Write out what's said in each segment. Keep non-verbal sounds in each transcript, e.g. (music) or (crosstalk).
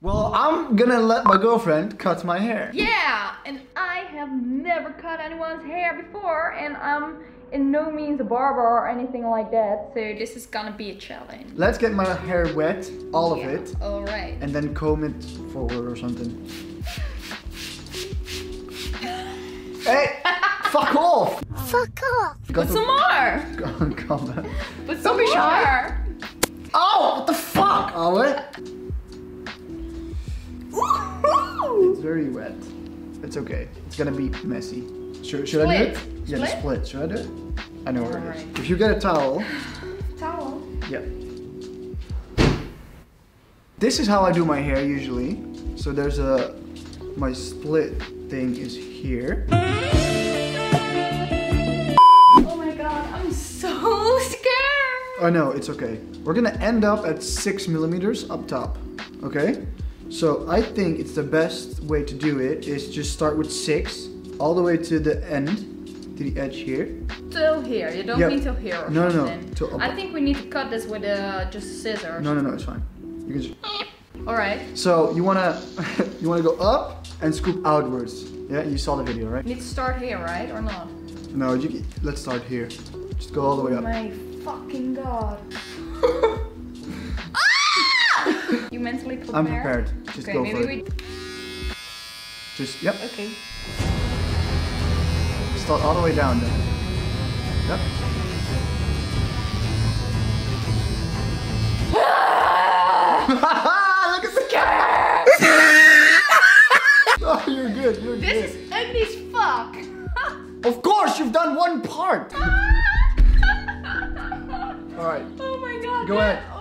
Well, I'm gonna let my girlfriend cut my hair. Yeah, and I have never cut anyone's hair before, and I'm in no means a barber or anything like that. So this is gonna be a challenge. Let's get my hair wet, all of it, All right. and then comb it forward or something. hey, (laughs) fuck off! Fuck off. You got Put to- some more. (laughs) Come, come back. Put Don't some be shy. Oh, what the fuck, Awe? It's very wet. It's okay. It's gonna be messy. Should, should I do it? Split. Yeah, the Split? split. Should I do it? I know where it is. If you get a towel, Towel. Yep. This is how I do my hair usually. So there's a my split thing is here. Oh my god, I'm so (laughs) scared. Oh no, it's okay. We're gonna end up at six millimeters up top. Okay? So I think it's the best way to do it is just start with six all the way to the end, to the edge here. Till here. You don't Yeah. mean till here or No, no, no. I think we need to cut this with uh, just scissors. No, no, no, it's fine. You can just. All right. So you wanna (laughs) you wanna go up and scoop outwards. Yeah, you saw the video, right? Need to start here, right, or not? No, you, let's start here. Just go all the way Oh up. my fucking god. (laughs) You mentally prepared? I'm prepared. Just okay, go for we. it. Just yep. Okay. Start all the way down then. Yep. (laughs) (laughs) Look at the cat. (laughs) oh, you're good. You're This good. This is ugly as fuck. Of course, you've done one part. all right. oh my god. Go that- ahead.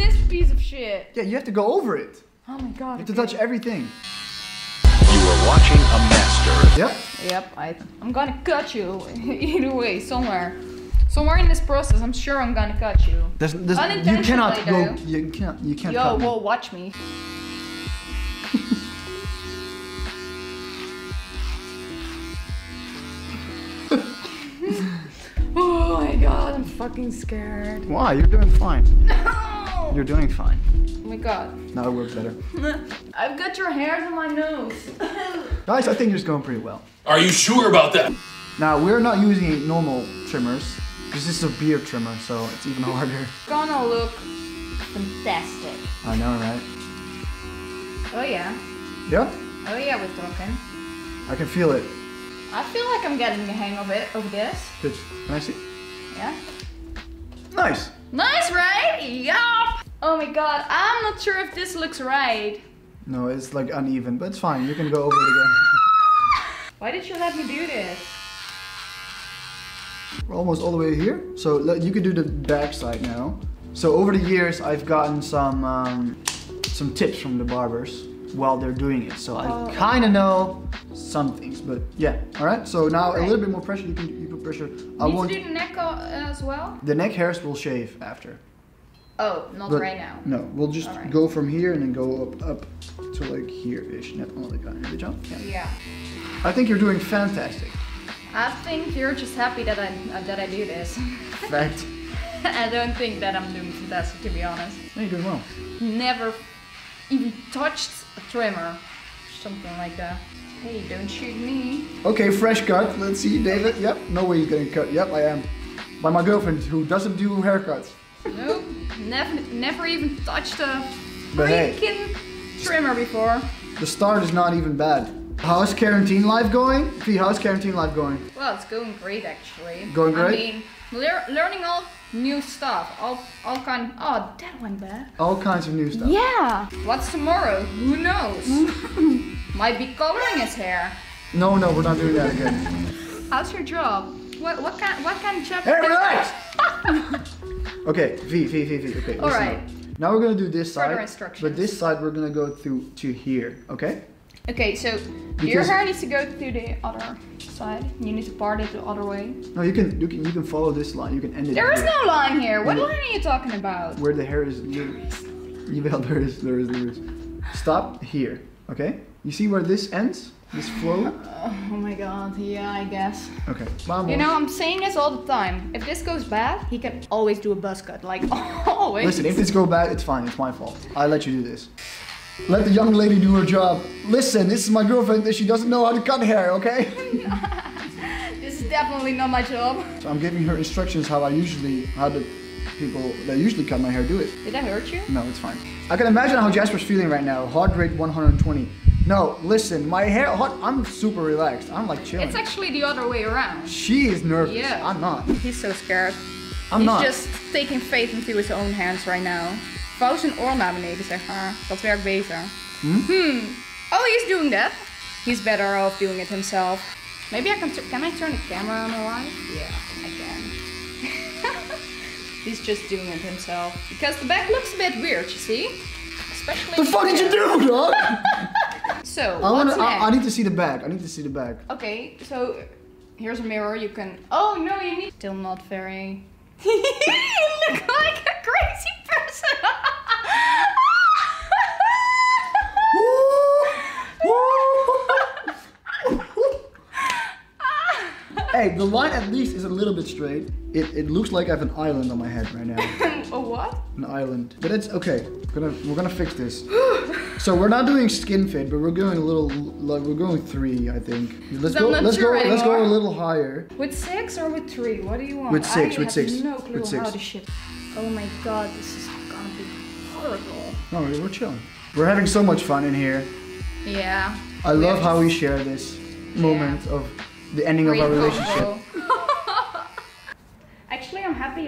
This piece of shit. Yeah, you have to go over it. Oh my god. You have to okay. touch everything. You are watching a master. Yep. Yep, I, I'm gonna cut you (laughs) either way, somewhere. Somewhere in this process, I'm sure I'm gonna cut you. There's, there's, you cannot go. You can't. You can't. Yo, cut me. well, watch me. (laughs) (laughs) oh my god, I'm fucking scared. Why? You're doing fine. No! You're doing fine. Oh my god. Now it works better. (laughs) I've got your hairs on my nose. (laughs) Guys, I think it's going pretty well. Are you sure about that? Now, we're not using normal trimmers. Because this is a beard trimmer, so it's even harder. (laughs) Gonna look fantastic. I know, right? Oh yeah. Yeah? Oh yeah, we're talking. I can feel it. I feel like I'm getting the hang of it, of this. Good. Can I see? Yeah. Nice. Nice, right? Yup. Oh my god, I'm not sure if this looks right. No, it's like uneven, but it's fine. You can go over it again. (laughs) Why did you let me do this? We're almost all the way here. So you can do the back side now. So over the years, I've gotten some um, some tips from the barbers while they're doing it. So I Oh. kind of know some things, but yeah. All right. So now a little bit more pressure. You can you can pressure. I want to do the neck uh, as well? the neck hairs will shave after. Oh, not But right now. No, we'll just Alright. go from here and then go up up to like here-ish. Net on the guy. Good. Yeah. Yeah. I think you're doing fantastic. I think you're just happy that I uh, that I do this. Fact. (laughs) I don't think that I'm doing fantastic to be honest. No, you're doing well. Never even touched a trimmer. Something like that. Hey, don't shoot me. Okay, fresh cut. Let's see, David. Yep. No way you're getting cut. Yep, I am. By my girlfriend who doesn't do haircuts. Nope. Never never even touched a But hey. freaking trimmer before. The start is not even bad. How's quarantine life going? V, how's quarantine life going? Well, it's going great actually. Going great? I mean, lear- learning all new stuff, all all kind. Oh, that went bad. All kinds of new stuff. Yeah. What's tomorrow? Who knows? (laughs) Might be coloring his hair. No, no, we're not doing that again. (laughs) How's your job? What what kind what kind of job? hey, relax! (laughs) okay, V, V, V, V. Okay. All right. up. Now we're gonna do this Further side. But this side we're gonna go through to here. Okay? Okay, so your Because- hair needs to go to the other side. You need to part it the other way. No, you can you can you can follow this line. You can end it. There is no line here. What line are you talking about? where the hair is. Yeah, there is, there is, there is. Stop here, okay? You see where this ends? This flow? Oh my god, yeah, I guess. Okay. Vamos. You know, I'm saying this all the time. If this goes bad, he can always do a buzz cut. Like, (laughs) always. Listen, if this go bad, it's fine. It's my fault. I let you do this. Let the young lady do her job. Listen, this is my girlfriend. and She doesn't know how to cut hair, okay? (laughs) This is definitely not my job. So I'm giving her instructions how I usually, how the people that usually cut my hair do it. Did I hurt you? No, it's fine. I can imagine how Jasper's feeling right now. Heart rate 120. No, listen, my hair, heart, I'm super relaxed. I'm like chilling. It's actually the other way around. she is nervous. Yeah. I'm not. He's so scared. I'm not. He's not. just taking fate into his own hands right now. Vouw zijn oor naar beneden, zeg maar. Dat werkt beter. Hmm. Oh, he's doing that. He's better off doing it himself. Maybe I can. Can I turn the camera on alive? Yeah, I can. (laughs) he's just doing it himself because the back looks a bit weird. You see? Especially. the fuck did you do, dog? (laughs) So I wanna. next? I, I need to see the bag. I need to see the bag. Okay, so here's a mirror. You can. Oh no, you need. Still not very. (laughs) you look like a crazy person. (laughs) (laughs) hey, the line at least is a little bit straight. It, it looks like I have an island on my head right now. a what? An island. But it's okay. We're gonna we're gonna fix this. (gasps) (gasps) (gasps) so we're not doing skin fade, but we're going a little like we're going three, I think. Let's go let's go sure let's go a little higher. With six or with three? What do you want? With six, I with have six, No clue with six. how to shit. Oh my god, this is gonna be horrible. No, we're chilling. We're having so much fun in here. Yeah. I love how we share this moment of the ending of our relationship.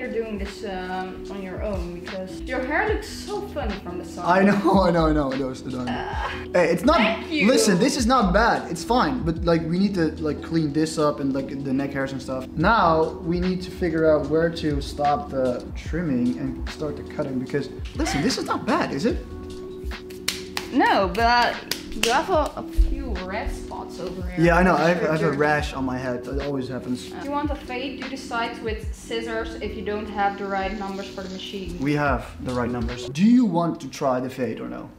You're doing this um, on your own because your hair looks so funny from the side. I know, (laughs) I know, I know, I know. It's done. Hey, it's not. Listen, this is not bad. It's fine, but like we need to like clean this up and like the neck hairs and stuff. Now we need to figure out where to stop the trimming and start the cutting because listen, this is not bad, is it? No, but you have a, red spots over here. Yeah, I know. I'm have, I have a rash on my head. It always happens. If you want a fade, do the sides with scissors if you don't have the right numbers for the machine. We have the right numbers. Do you want to try the fade or no?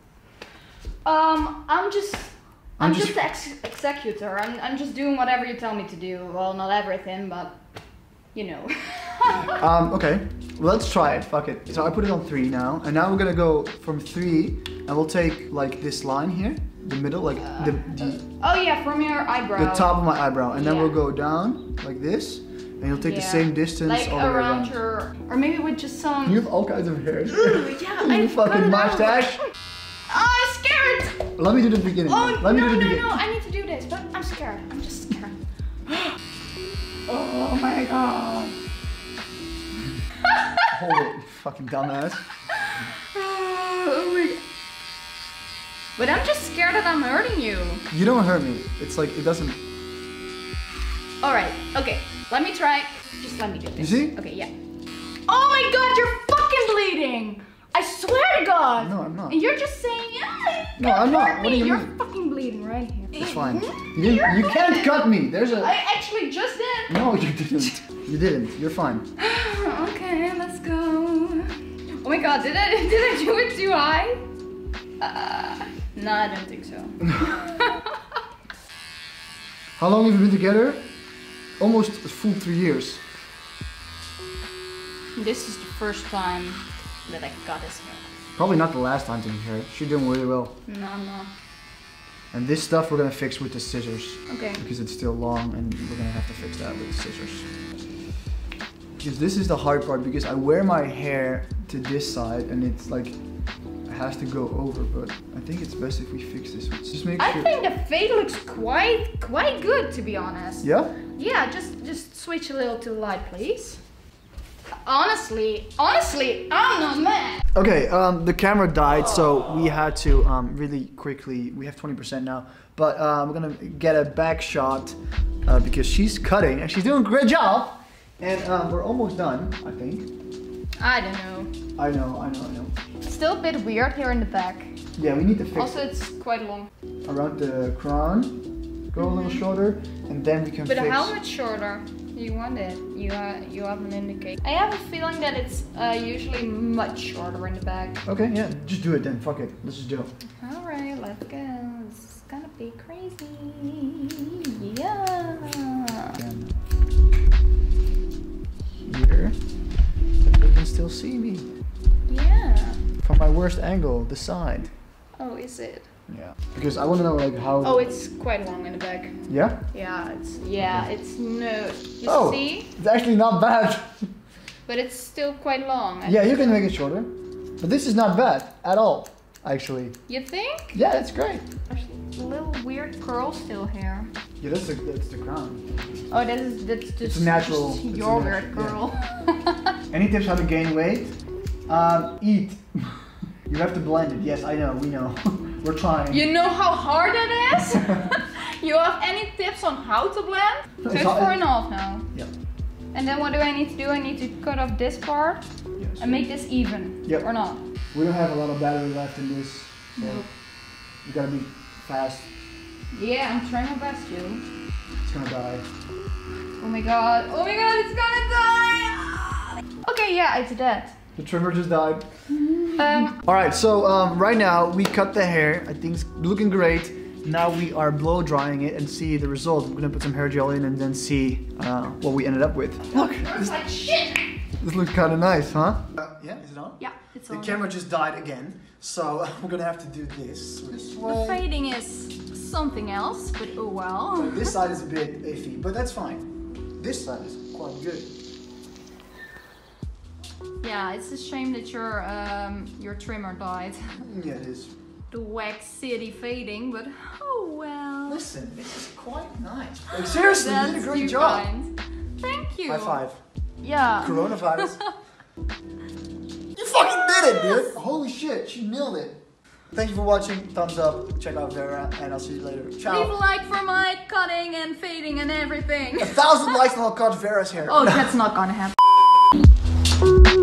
Um, I'm just. I'm I'm, just- just, the ex- executor. I'm, I'm just doing whatever you tell me to do. Well, not everything, but you know. (laughs) Um, okay. Let's try it. Fuck it. So I put it on three now, and now we're gonna go from three, and we'll take like this line here, the middle, like the the, oh yeah, from your eyebrow. the top of my eyebrow, and then Yeah. we'll go down like this, and you'll take the same distance like all the way around your, or maybe with just some. You have all kinds of hair. Ooh, yeah, (laughs) I fucking cut it out. mustache. (laughs) Oh, I'm scared. Let me do the beginning. Oh. Let me no do the no beginning. no! I need to do this, but I'm scared. I'm just scared. (gasps) oh my god. (laughs) Hold it, you fucking dumbass. Oh my god. But I'm just scared that I'm hurting you. You don't hurt me. It's like it doesn't. Alright, okay. Let me try. Just let me do this. You see? Okay, yeah. Oh my god, you're fucking bleeding! I swear to god! No, I'm not. And you're just saying, yeah, No, I'm not. What do you You're mean? fucking bleeding right here. It's fine. Mhm. You, You're can't cut me. There's a. I actually just did. No, you didn't. You didn't. You're fine. (sighs) okay, let's go. Oh my god, did I (laughs) did I do it too high? Uh, no, I don't think so. (laughs) How long have you been together? Almost a full three years. this is the first time that I got his hair. Probably not the last time to be here. She's doing really well. No, no. And this stuff we're gonna fix with the scissors Okay. because it's still long, and we're gonna have to fix that with the scissors. Because this is the hard part because I wear my hair to this side and it's like has to go over, but I think it's best if we fix this. Just make sure. I think the fade looks quite quite good to be honest. Yeah. Yeah, just just switch a little to the light, please. Honestly, honestly, I'm not mad. Okay, um, the camera died, so we had to um, really quickly. We have 20% now, but uh, we're gonna get a back shot uh, because she's cutting and she's doing a great job. And uh, we're almost done, I think. I don't know. I know, I know, I know. It's still a bit weird here in the back. Yeah, we need to fix Also, it's quite long. around the crown, go a little shorter, and then we can But fix. how much shorter? You want it? You uh, you have an indicator. I have a feeling that it's uh, usually much shorter in the back. Okay, yeah, just do it then. Fuck it, let's just do it. All right, let's go. Let's gonna be crazy. Yeah. Again. Here. You can still see me. Yeah. From my worst angle, the side. Oh, is it? Yeah. Because I want to know like how. Oh, it's quite long in the back. Yeah. Yeah, it's yeah, it's no. You Oh. see, It's actually not bad. (laughs) but it's still quite long. I yeah, you can make it shorter. But this is not bad at all. Actually. You think? Yeah, that's great. There's a little weird curl still here. Yeah, that's the that's the crown. Oh, that is that's just a natural- just your natural- weird curl. (laughs) Any tips how to gain weight? Um, eat. (laughs) you have to blend it. Yes, I know. We know. (laughs) We're trying. you know how hard it is. (laughs) (laughs) you have any tips on how to blend? So It's it's hard- four and a half now. Yeah. And then what do I need to do? I need to cut off this part Yes. and make this even. Yep. Or not? We don't have a lot of battery left in this, so Nope. you gotta be fast. Yeah, I'm trying my best, you. It's gonna die. Oh my god. Oh my god, it's gonna die. Ah! Okay, yeah, it's dead. The trimmer just died. Um, All right, so um, right now we cut the hair. I think it's looking great. Now we are blow drying it and see the result. I'm gonna put some hair gel in and then see uh, what we ended up with. Look, this, like shit. this looks kind of nice, huh? Uh, yeah, is it on? Yeah, it's The on. The camera just died again, so (laughs) we're gonna have to do this. This The way. fading is something else, but oh well. This side is a bit iffy, but that's fine. This side is quite good. Yeah, it's a shame that your um your trimmer died. (laughs) Yeah, it is. The wax city fading, but oh well. Listen, this is quite nice. (gasps) Like seriously, you did a great job. kind. Thank you. High five. Yeah. Coronavirus. (laughs) you fucking did it, dude. Holy shit, she nailed it. Thank you for watching. Thumbs up. Check out Vera, and I'll see you later. Leave a like for my cutting and fading and everything. A thousand (laughs) likes and I'll cut Vera's hair. oh, that's not gonna happen. Bye.